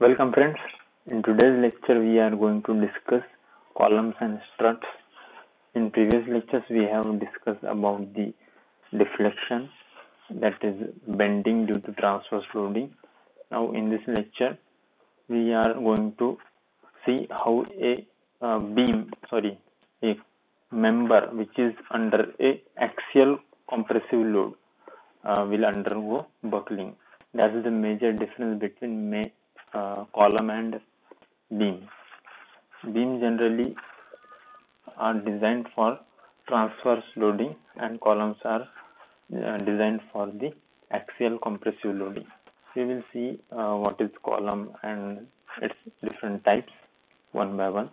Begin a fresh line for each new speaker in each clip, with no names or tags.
Welcome friends. In today's lecture we are going to discuss columns and struts. In previous lectures we have discussed about the deflection that is bending due to transverse loading. Now in this lecture we are going to see how a uh, beam sorry a member which is under a axial compressive load uh, will undergo buckling. That is the major difference between uh, column and beam. Beam generally are designed for transverse loading and columns are uh, designed for the axial compressive loading. We will see uh, what is column and its different types one by one.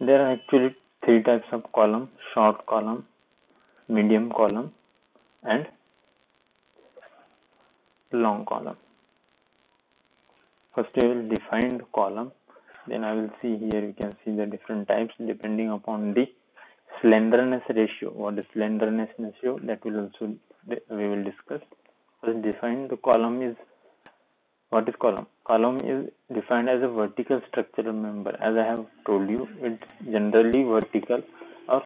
There are actually three types of column short column, medium column, and long column. First, I will define the column. Then I will see here you can see the different types depending upon the slenderness ratio. What is slenderness ratio? That will also we will discuss. First, define the column is what is column? Column is defined as a vertical structural member. As I have told you, it's generally vertical or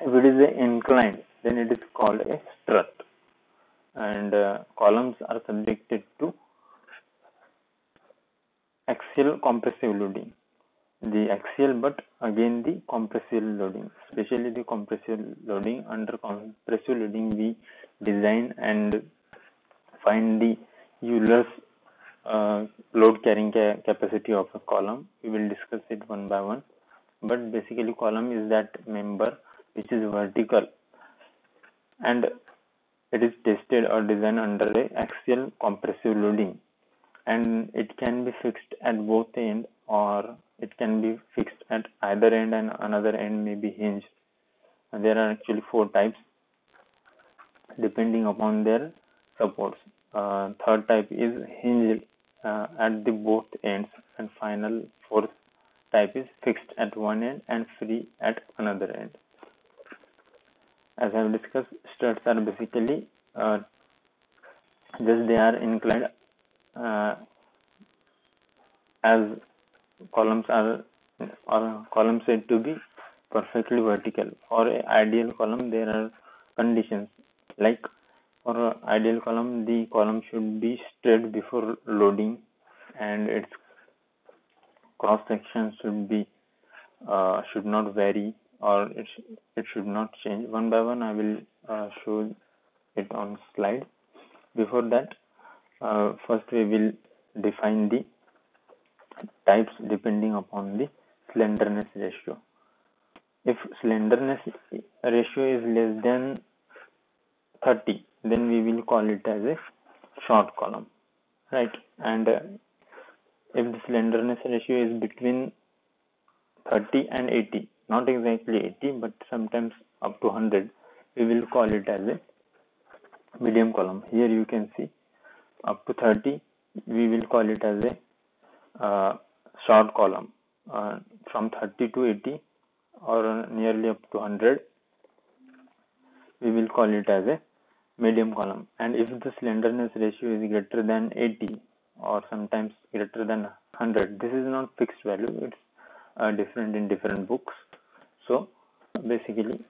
if it is inclined, then it is called a strut. And uh, columns are subjected to axial compressive loading. The axial, but again the compressive loading, especially the compressive loading. Under compressive loading, we design and find the Euler's uh, load carrying ca capacity of a column. We will discuss it one by one. But basically, column is that member which is vertical and it is tested or designed under a axial compressive loading and it can be fixed at both end or it can be fixed at either end and another end may be hinged. And there are actually four types depending upon their supports uh, third type is hinged uh, at the both ends and final fourth type is fixed at one end and free at another end as i have discussed struts are basically uh, just they are inclined uh, as columns are or columns said to be perfectly vertical for a ideal column there are conditions. Like for ideal column the column should be straight before loading and its cross section should be uh, should not vary or it, it should not change. One by one i will uh, show it on slide. Before that uh, first we will define the types depending upon the slenderness ratio. If slenderness ratio is less than 30 then we will call it as a short column right? And uh, if the slenderness ratio is between 30 and 80 not exactly 80 but sometimes up to 100 we will call it as a medium column. Here you can see up to 30 we will call it as a uh, short column. Uh, from 30 to 80 or nearly up to 100 we will call it as a medium column. And if the slenderness ratio is greater than 80 or sometimes greater than 100 this is not fixed value. It's uh, different in different books so basically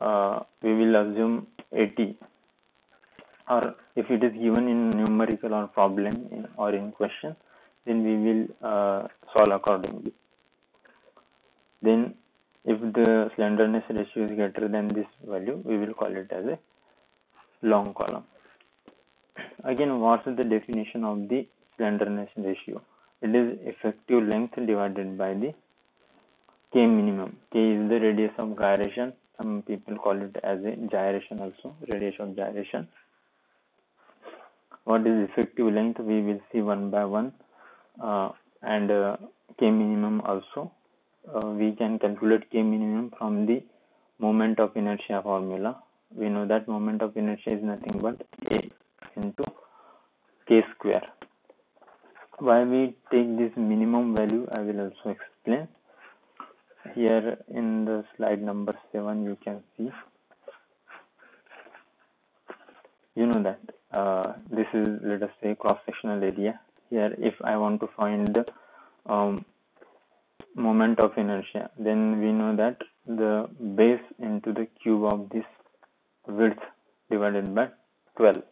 uh, we will assume 80 or if it is given in numerical or problem in, or in question then we will uh, solve accordingly then if the slenderness ratio is greater than this value we will call it as a long column. Again, what's the definition of the slenderness ratio? It is effective length divided by the K minimum. K is the radius of gyration. Some people call it as a gyration also, radius of gyration. What is effective length? We will see one by one. Uh, and uh, K minimum also. Uh, we can calculate K minimum from the moment of inertia formula we know that moment of inertia is nothing but a into k square why we take this minimum value i will also explain here in the slide number 7 you can see. You know that uh, this is let us say cross sectional area. Here if I want to find the um, moment of inertia then we know that the base into the cube of this width divided by 12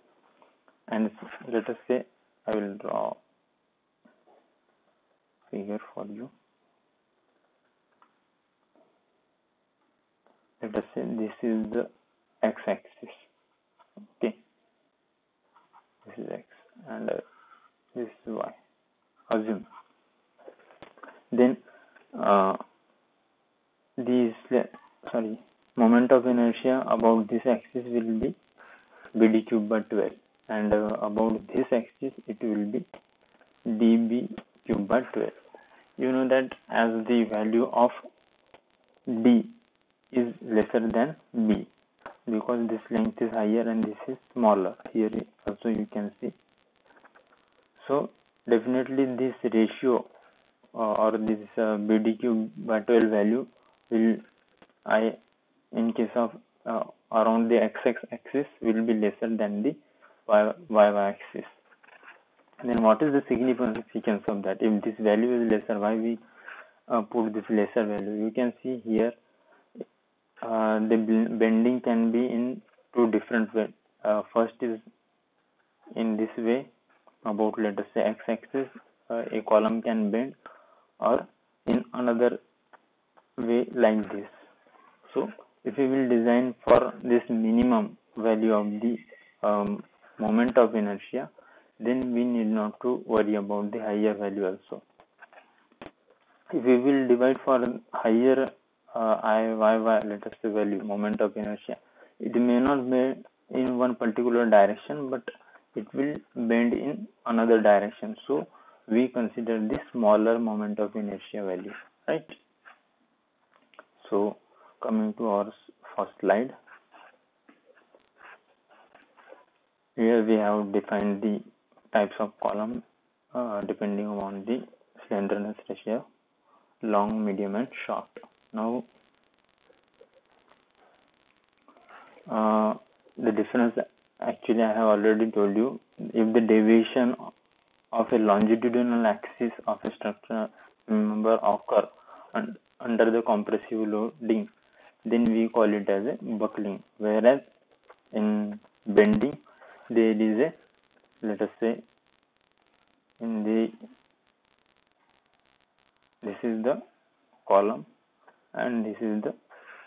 and let us say I will draw figure for you let us say this is the x-axis. Okay. This is x and uh, this is y. Assume. Then uh, these sorry moment of inertia about this axis will be bd cube by 12 and uh, about this axis it will be db cube by 12 you know that as the value of d is lesser than b because this length is higher and this is smaller. Here also you can see. So definitely this ratio uh, or this uh, BD cube by 12 value will I in case of uh, around the x axis will be lesser than the y, y axis. Then what is the significance of that? If this value is lesser why we uh, put this lesser value? You can see here uh, the bending can be in two different ways. Uh, first is in this way about let us say x-axis uh, a column can bend or in another way like this. So if we will design for this minimum value of the um, moment of inertia then we need not to worry about the higher value also. If we will divide for higher uh, I, Y, Y, let us say value, moment of inertia. It may not be in one particular direction, but it will bend in another direction. So we consider this smaller moment of inertia value, right? So coming to our first slide. Here we have defined the types of column uh, depending on the slenderness ratio, long, medium and short now uh, the difference actually I have already told you. If the deviation of a longitudinal axis of a structure member occur un under the compressive loading then we call it as a buckling. Whereas in bending there is a let us say in the this is the column and this is the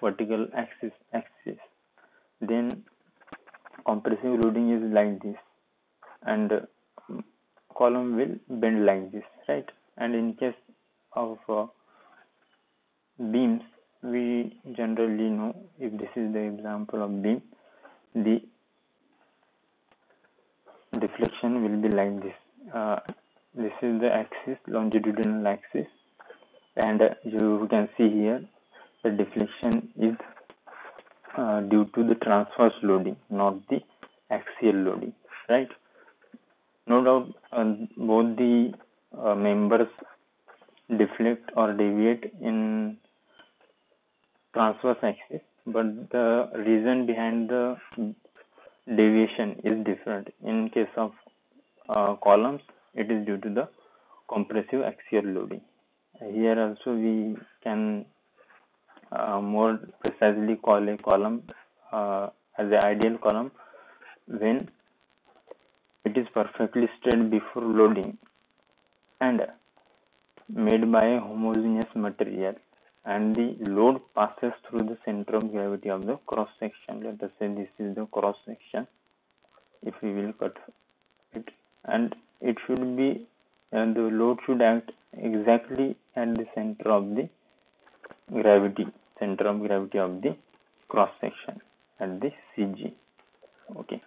vertical axis axis. Then compressive loading is like this and column will bend like this right? And in case of uh, beams we generally know if this is the example of beam the deflection will be like this. Uh, this is the axis longitudinal axis and uh, you can see here the deflection is uh, due to the transverse loading, not the axial loading, right? No doubt, uh, both the uh, members deflect or deviate in transverse axis, but the reason behind the deviation is different. In case of uh, columns, it is due to the compressive axial loading. Here also we can more precisely call a column uh, as an ideal column when it is perfectly straight before loading and made by a homogeneous material and the load passes through the center of gravity of the cross section. Let us say this is the cross section if we will cut it and it should be and the load should act exactly at the center of the gravity center of gravity of the cross section at the CG okay.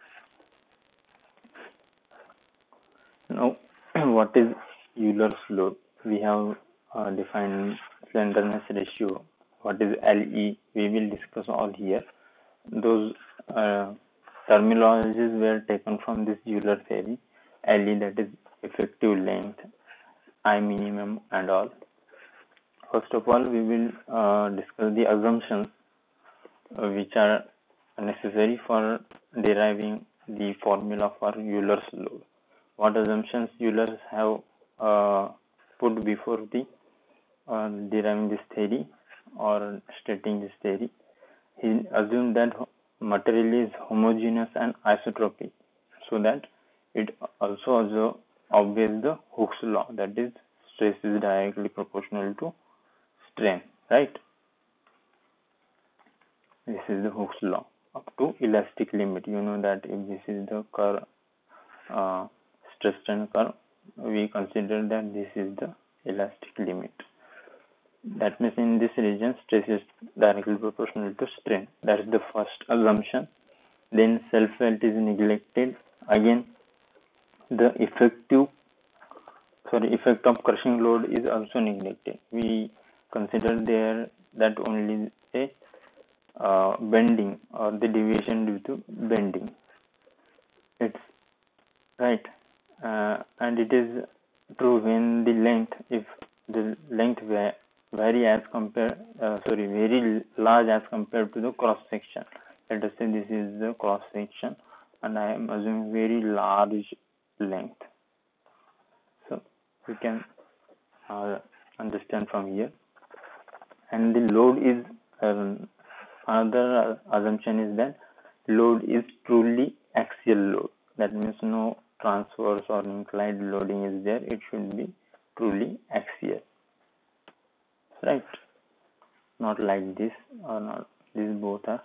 Now what is Euler's load we have uh, defined slenderness ratio. What is LE we will discuss all here. Those uh, terminologies were taken from this Euler theory. LE that is effective length I minimum and all First of all, we will uh, discuss the assumptions uh, which are necessary for deriving the formula for Euler's law. What assumptions Euler have uh, put before the uh, deriving this theory or stating this theory? He assumed that material is homogeneous and isotropic, so that it also obeys the Hooke's law, that is, stress is directly proportional to strain, right? This is the Hooke's law up to elastic limit. You know that if this is the curve, uh, stress strain curve, we consider that this is the elastic limit. That means in this region, stress is directly proportional to strain. That is the first assumption. Then self weight is neglected. Again, the effective sorry effect of crushing load is also neglected. We consider there that only a uh, bending or the deviation due to bending. It's right, uh, and it is true when the length, if the length vary as compared, uh, sorry, very large as compared to the cross section. Let us say this is the cross section, and I am assuming very large length. So we can uh, understand from here, and the load is um, Another assumption is that load is truly axial load. That means no transverse or inclined loading is there. It should be truly axial. Right? Not like this or not. These both are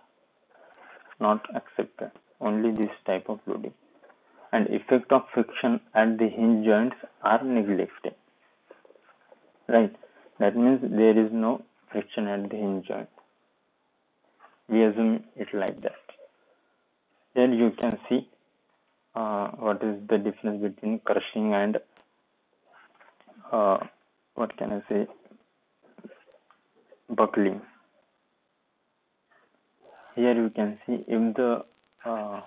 not accepted. Only this type of loading. And effect of friction at the hinge joints are neglected. Right? That means there is no friction at the hinge joint we assume it like that. Here you can see uh, what is the difference between crushing and uh, what can I say buckling. Here you can see if the uh,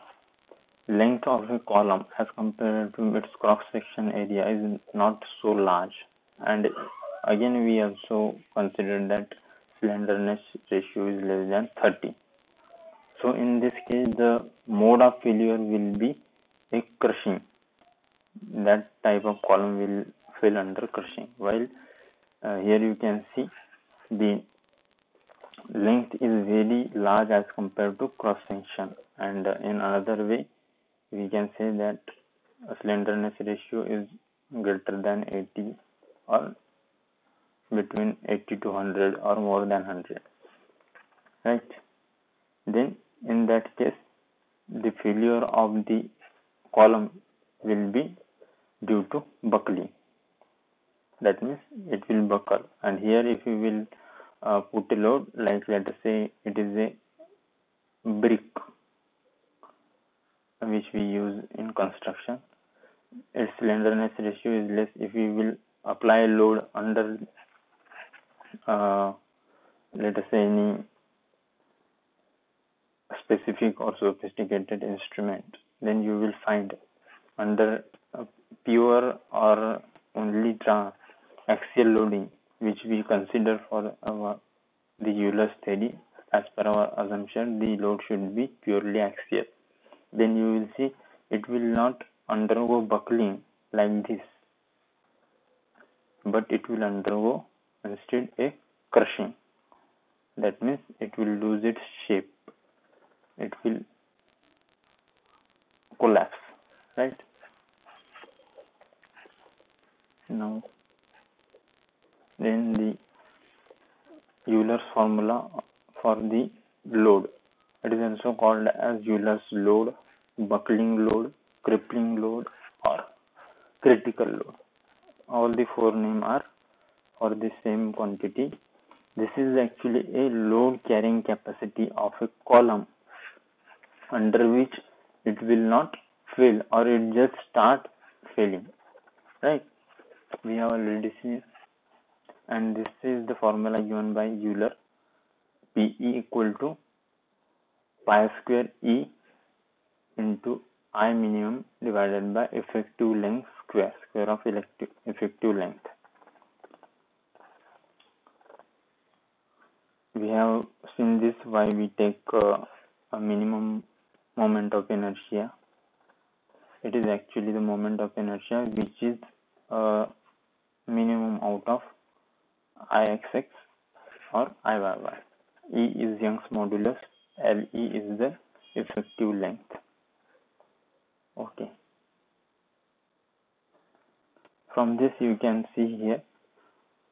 length of the column as compared to its cross section area is not so large and again we also consider that slenderness ratio is less than 30. So in this case, the mode of failure will be a crushing. That type of column will fail under crushing. While uh, here you can see the length is very large as compared to cross section and uh, in another way we can say that slenderness ratio is greater than 80 or between 80 to 100 or more than 100 right? Then in that case the failure of the column will be due to buckling. That means it will buckle. And here if you will uh, put a load like let us say it is a brick which we use in construction its slenderness ratio is less. If we will apply a load under uh, let us say any specific or sophisticated instrument then you will find under pure or only axial loading which we consider for our the Euler's theory as per our assumption the load should be purely axial. Then you will see it will not undergo buckling like this but it will undergo instead a crushing. That means it will lose its shape. It will collapse right? Now then the Euler's formula for the load. It is also called as Euler's load buckling load crippling load or critical load. All the four names are for the same quantity. This is actually a load carrying capacity of a column under which it will not fail or it just start failing. Right? We have already seen and this is the formula given by Euler PE equal to pi square E into I minimum divided by effective length square square of effective length we have seen this why we take uh, a minimum moment of inertia it is actually the moment of inertia which is uh, minimum out of ixx or iyy. E is Young's modulus, Le is the effective length. Okay. From this you can see here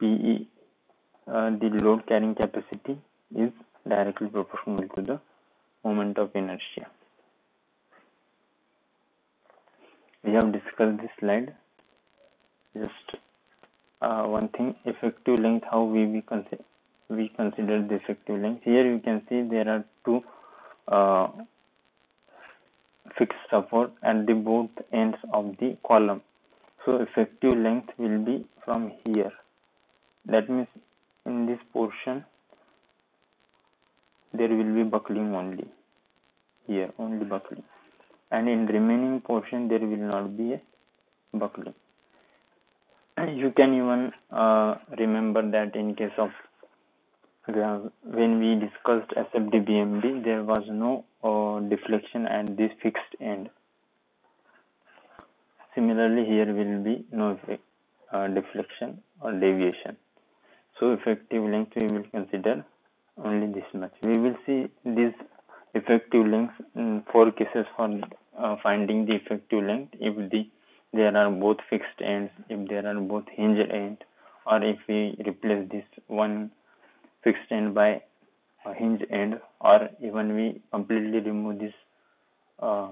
PE, the load carrying capacity is directly proportional to the moment of inertia. We have discussed this slide. Just uh, one thing, effective length, how we, we consider we consider the effective length. Here you can see there are two uh, fixed support at the both ends of the column. So effective length will be from here. That means in this portion there will be buckling only. Here only buckling. And in remaining portion there will not be a buckling. You can even uh, remember that in case of when we discussed SFD there was no uh, deflection at this fixed end. Similarly, here will be no uh, deflection or deviation. So, effective length we will consider only this much. We will see this effective length in four cases for uh, finding the effective length if the there are both fixed ends, if there are both hinged ends, or if we replace this one fixed end by a hinge end or even we completely remove this uh,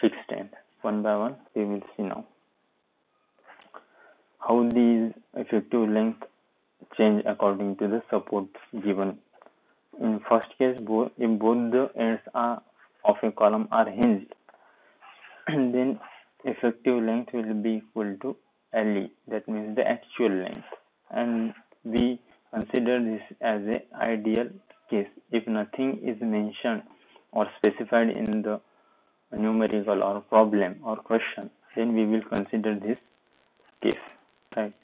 fixed end one by one we will see now how these effective length change according to the supports given in first case both if both the ends are of a column are hinged then effective length will be equal to LE that means the actual length and we Consider this as a ideal case. If nothing is mentioned or specified in the numerical or problem or question, then we will consider this case. Right.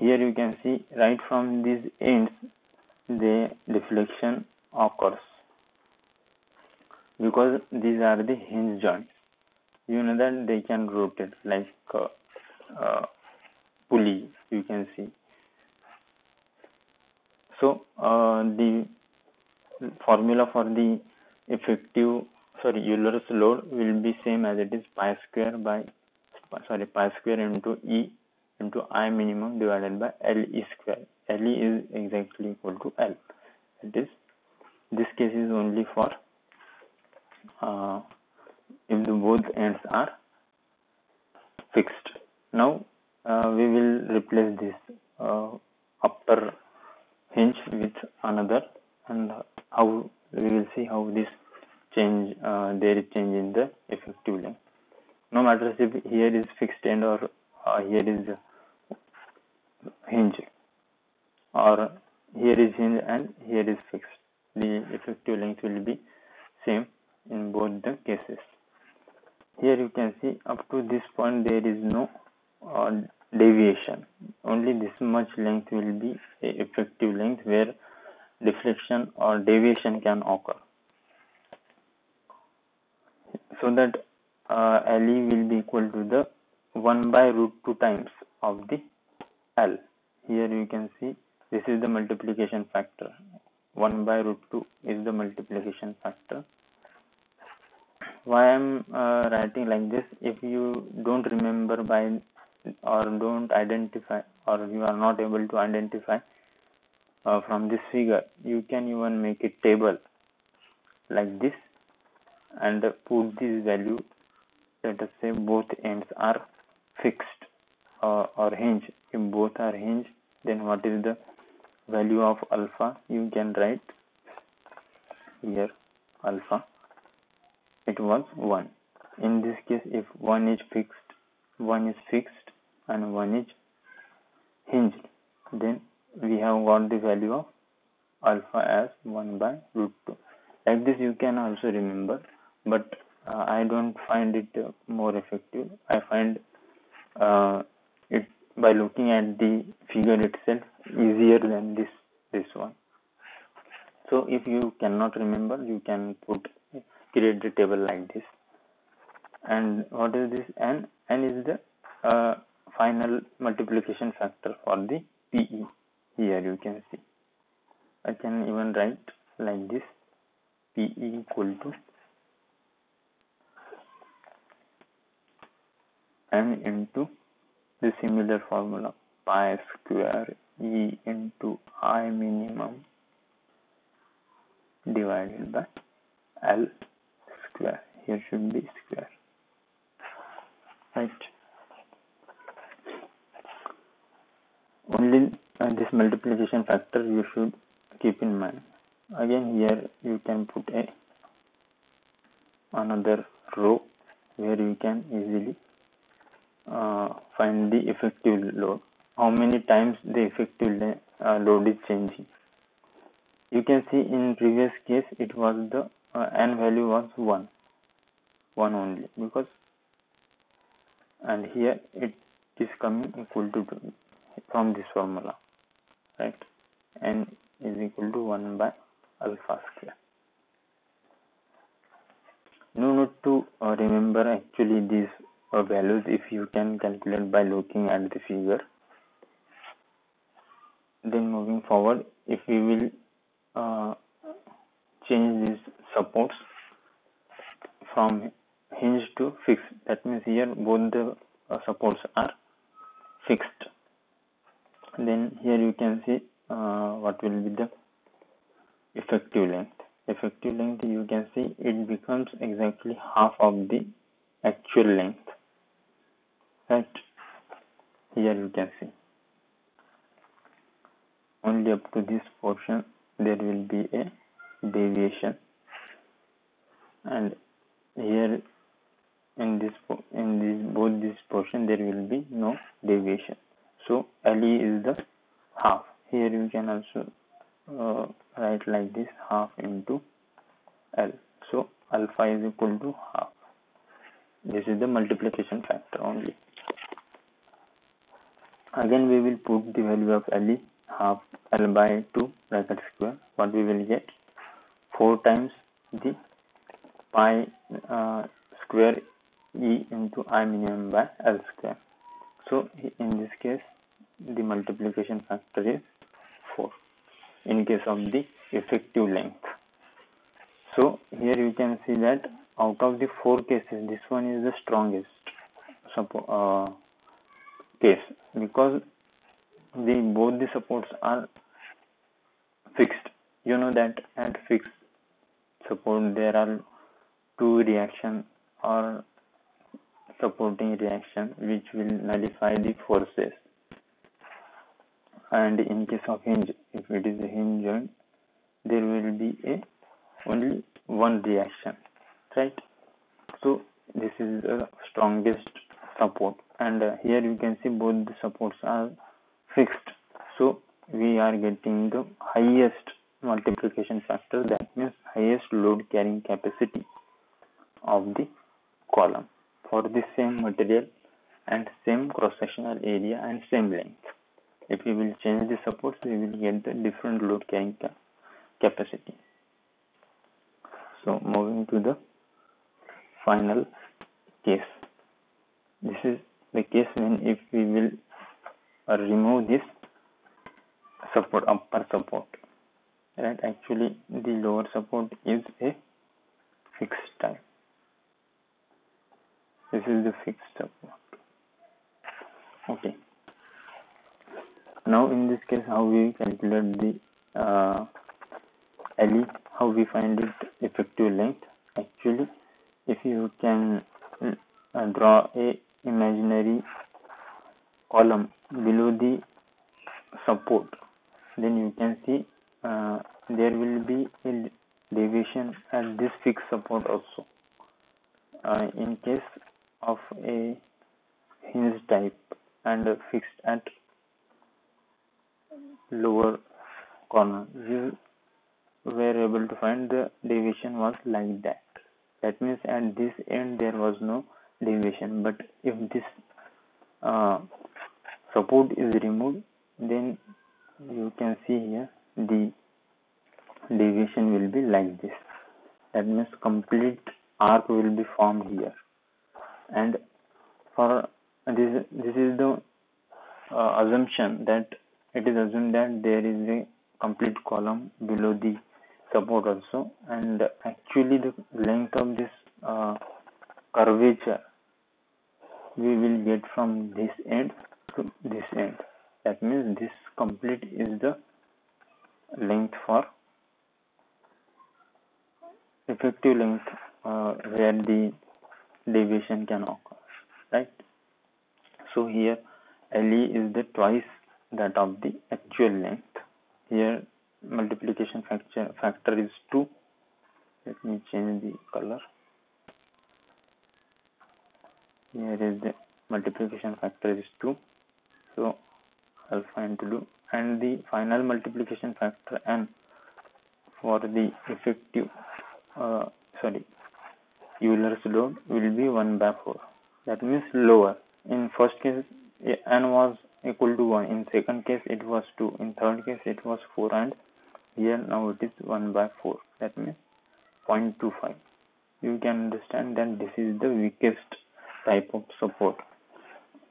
Here you can see right from these ends, the deflection occurs because these are the hinge joints. You know that they can rotate like uh, uh, pulley. You can see so uh, the formula for the effective sorry Euler's load will be same as it is pi square by sorry pi square into E into I minimum divided by LE square. LE is exactly equal to L. It is this case is only for uh, if the both ends are fixed. Now uh, we will replace this uh, upper hinge with another and how we will see how this change uh, there is change in the effective length no matter if here is fixed end or uh, here is hinge. Or here is hinge and here is fixed. The effective length will be same in both the cases. Here you can see up to this point there is no uh, deviation. Only this much length will be effective length where deflection or deviation can occur. So that uh, LE will be equal to the 1 by root 2 times of the L. Here you can see this is the multiplication factor. 1 by root 2 is the multiplication factor. Why I'm uh, writing like this if you don't remember by or don't identify or you are not able to identify uh, from this figure you can even make a table like this and put this value let us say both ends are fixed uh, or hinge. If both are hinge then what is the value of alpha you can write here? Alpha it was 1 in this case if one is fixed one is fixed and one is hinged then we have got the value of alpha as 1 by root 2 like this you can also remember but uh, I don't find it uh, more effective. I find uh, it by looking at the figure itself easier than this this one. So if you cannot remember you can put create the table like this. And what is this? N n is the uh, final multiplication factor for the pe here you can see. I can even write like this. Pe equal to n into the similar formula pi square e into i minimum divided by l square. Here should be square. Right. Only uh, this multiplication factor you should keep in mind. Again here you can put a another row where you can easily uh, find the effective load. How many times the effective uh, load is changing. You can see in previous case it was the uh, n value was 1 1 only. Because and here it is coming equal to 2 from this formula right? n is equal to 1 by alpha square. No need to uh, remember actually these values if you can calculate by looking at the figure. Then moving forward if we will uh, change these supports from hinge to fixed that means here both the uh, supports are fixed. Then here you can see uh, what will be the effective length. Effective length you can see it becomes exactly half of the actual length right here you can see only up to this portion there will be a deviation and here in this in this both this portion there will be no deviation so LE is the half. Here you can also uh, write like this half into L. So alpha is equal to half. This is the multiplication factor only. Again we will put the value of LE half L by 2 bracket square. What we will get 4 times the pi uh, square E into I minimum by L square. So in this case, the multiplication factor is 4 in case of the effective length. So here you can see that out of the four cases, this one is the strongest uh, case because the both the supports are fixed. You know that at fixed support there are two reaction or supporting reaction which will nullify the forces. And in case of hinge if it is a hinge joint there will be a only one reaction right? So this is the strongest support and uh, here you can see both the supports are fixed so we are getting the highest multiplication factor that means highest load carrying capacity of the column for the same material and same cross sectional area and same length. If we will change the supports, we will get the different load carrying ca capacity. So moving to the final case. This is the case when if we will remove this support upper support right? Actually the lower support is a fixed type. This is the fixed support. Okay. Now in this case how we calculate the uh, LE how we find it effective length? Actually if you can uh, draw a imaginary column below the support. Then you can see uh, there will be a deviation at this fixed support also uh, in case of a hinge type and fixed at lower corner we were able to find the deviation was like that that means at this end there was no deviation but if this uh, support is removed then you can see here the deviation will be like this that means complete arc will be formed here and for this this is the uh, assumption that it is assumed that there is a complete column below the support also and actually the length of this uh, curvature we will get from this end to this end. That means this complete is the length for effective length uh, where the deviation can occur right? So here LE is the twice that of the actual length. Here multiplication factor factor is 2 let me change the color. Here is the multiplication factor is 2 so I'll find to do and the final multiplication factor n for the effective uh, sorry Euler's load will be 1 by 4 that means lower. In first case n was equal to 1 in second case it was 2 in third case it was 4 and here now it is 1 by 4 that means 0.25 you can understand that this is the weakest type of support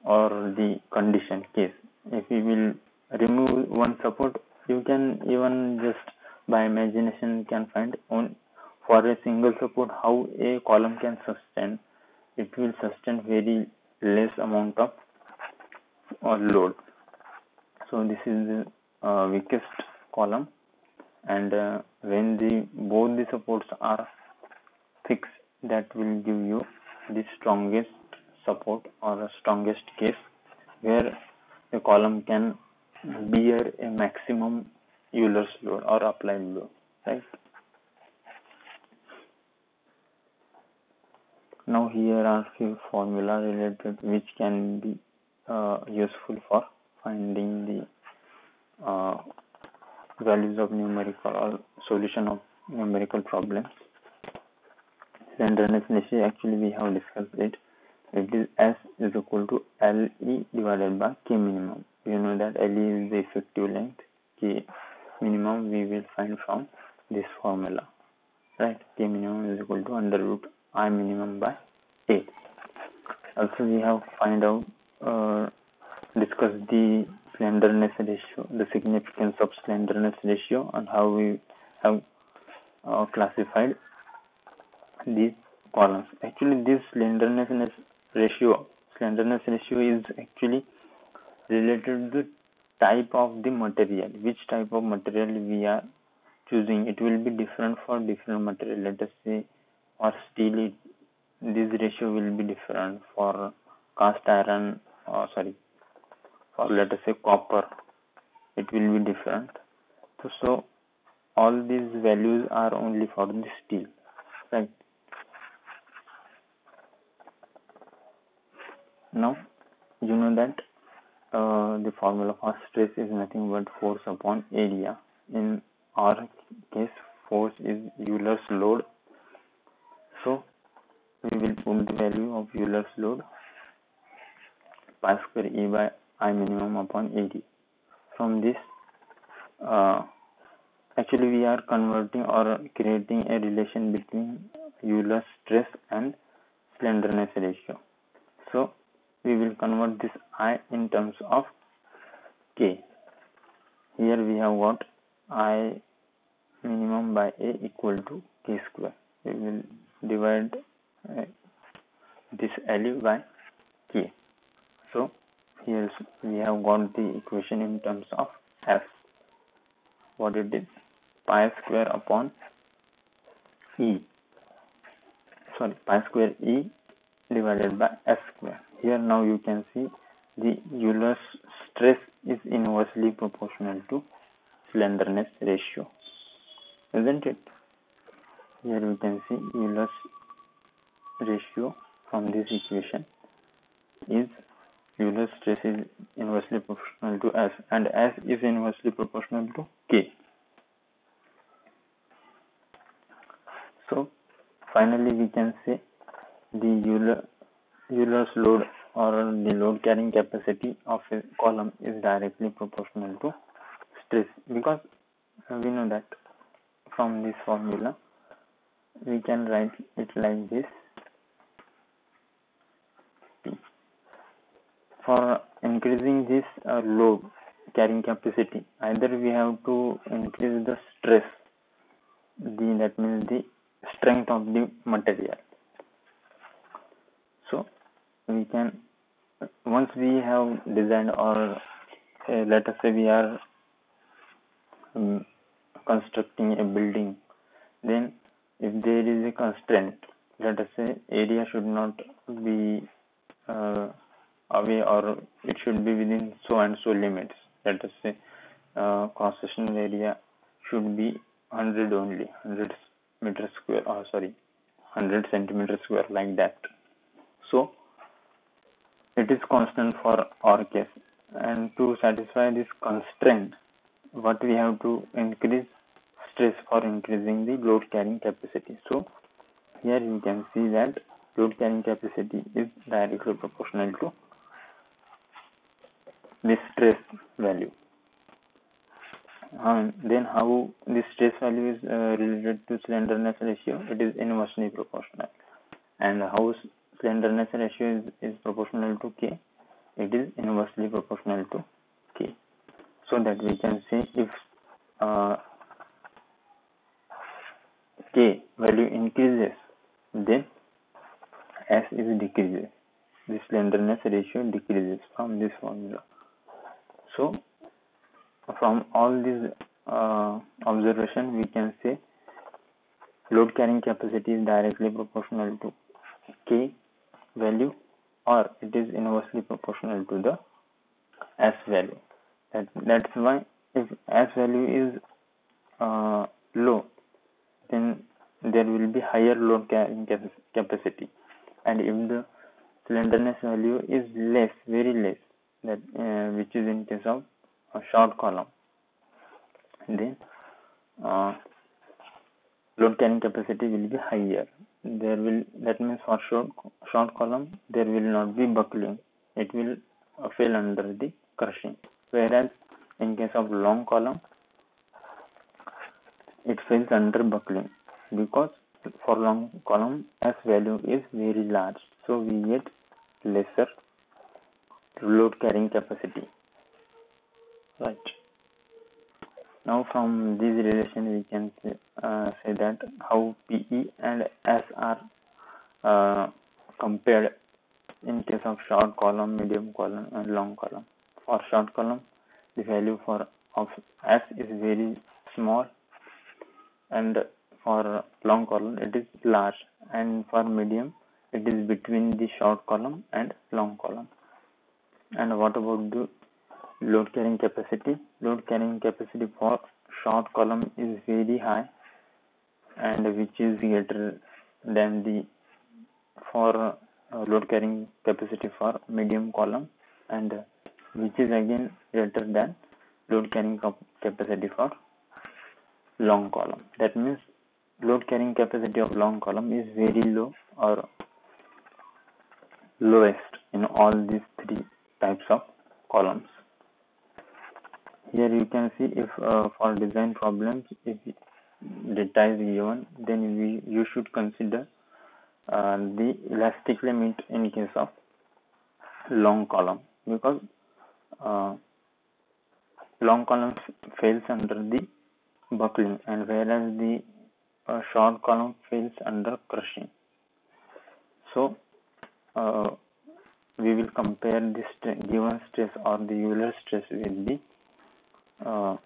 or the condition case. If we will remove one support you can even just by imagination can find on for a single support how a column can sustain. It will sustain very less amount of uh, load. So this is the uh, weakest column. And uh, when the both the supports are fixed that will give you the strongest support or the strongest case where the column can bear a maximum Euler's load or applied load right? Now here are few formula related which can be uh, useful for finding the uh, values of numerical or solution of numerical problems. Ratio actually we have discussed it it is s is equal to le divided by k minimum you know that le is the effective length k minimum we will find from this formula right k minimum is equal to under root I minimum by A. Also, we have find out uh, discuss the slenderness ratio, the significance of slenderness ratio, and how we have uh, classified these columns. Actually, this slenderness ratio, slenderness ratio is actually related to the type of the material, which type of material we are choosing. It will be different for different material. Let us say or steel it, this ratio will be different. For cast iron or sorry for let us say copper it will be different. So, so all these values are only for the steel. Right now you know that uh, the formula for stress is nothing but force upon area in our case force is Euler's load so we will put the value of Euler's load pi square E by I minimum upon AD. From this, uh, actually we are converting or creating a relation between Euler's stress and slenderness ratio. So we will convert this I in terms of K. Here we have got I minimum by A equal to K square. We will divide uh, this LU by K. So here we have got the equation in terms of F. What it is? Pi square upon E. Sorry, pi square E divided by S square. Here now you can see the Euler's stress is inversely proportional to slenderness ratio. Isn't it? Here we can see Euler's ratio from this equation is Euler's stress is inversely proportional to S and S is inversely proportional to K. So finally we can say the Euler, Euler's load or the load carrying capacity of a column is directly proportional to stress. Because we know that from this formula we can write it like this. For increasing this uh, load carrying capacity either we have to increase the stress. The that means the strength of the material we can once we have designed or uh, let us say we are um, constructing a building then if there is a constraint let us say area should not be uh, away or it should be within so and so limits. Let us say uh, sectional area should be 100 only 100 meter square or oh, sorry 100 centimeter square like that. So it is constant for our case and to satisfy this constraint what we have to increase stress for increasing the load carrying capacity so here you can see that load carrying capacity is directly proportional to this stress value. Um, then how this stress value is uh, related to slenderness ratio? It is inversely proportional. And how slenderness ratio is, is proportional to K? It is inversely proportional to K. So that we can say if uh, K value increases, then S is decreases. The slenderness ratio decreases from this formula. So, from all these uh, observation, we can say load carrying capacity is directly proportional to K value or it is inversely proportional to the S value. That, that's why if S value is uh, low, then there will be higher load carrying capacity. And if the slenderness value is less, very less, that uh, which is in case of a short column then uh, load carrying capacity will be higher there will that means for short short column there will not be buckling. It will uh, fail under the crushing. Whereas in case of long column it fails under buckling. Because for long column s value is very large. So we get lesser load carrying capacity. Right now from this relation we can say, uh, say that how PE and S are uh, compared in case of short column, medium column and long column. For short column the value for of S is very small and for long column it is large and for medium it is between the short column and long column and what about the load carrying capacity. Load carrying capacity for short column is very high and which is greater than the for uh, load carrying capacity for medium column and which is again greater than load carrying capacity for long column. That means load carrying capacity of long column is very low or lowest in all these three types of columns here you can see if uh, for design problems if data is given then we you should consider uh, the elastic limit in case of long column. Because uh, long column fails under the buckling and whereas the uh, short column fails under crushing. So uh, we will compare this given stress or the Euler stress with the uh,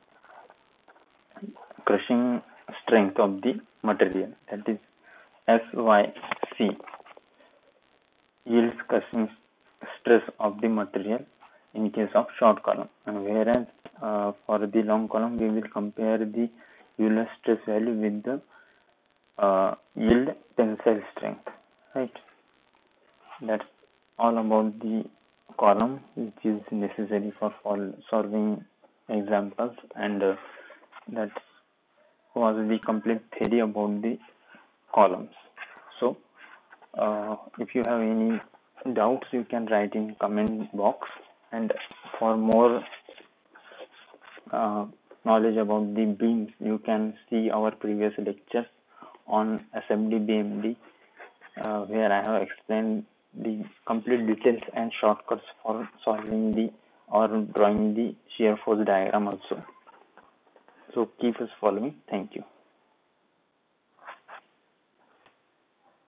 crushing strength of the material that is SYC yields crushing stress of the material in case of short column. And whereas uh, for the long column we will compare the Euler stress value with the uh, yield tensile strength right? That's all about the column which is necessary for solving examples and uh, that was the complete theory about the columns. So uh, if you have any doubts you can write in comment box. And for more uh, knowledge about the beams you can see our previous lectures on SFD BMD uh, where I have explained the complete details and shortcuts for solving the or drawing the shear force diagram also. So keep us following. Thank you.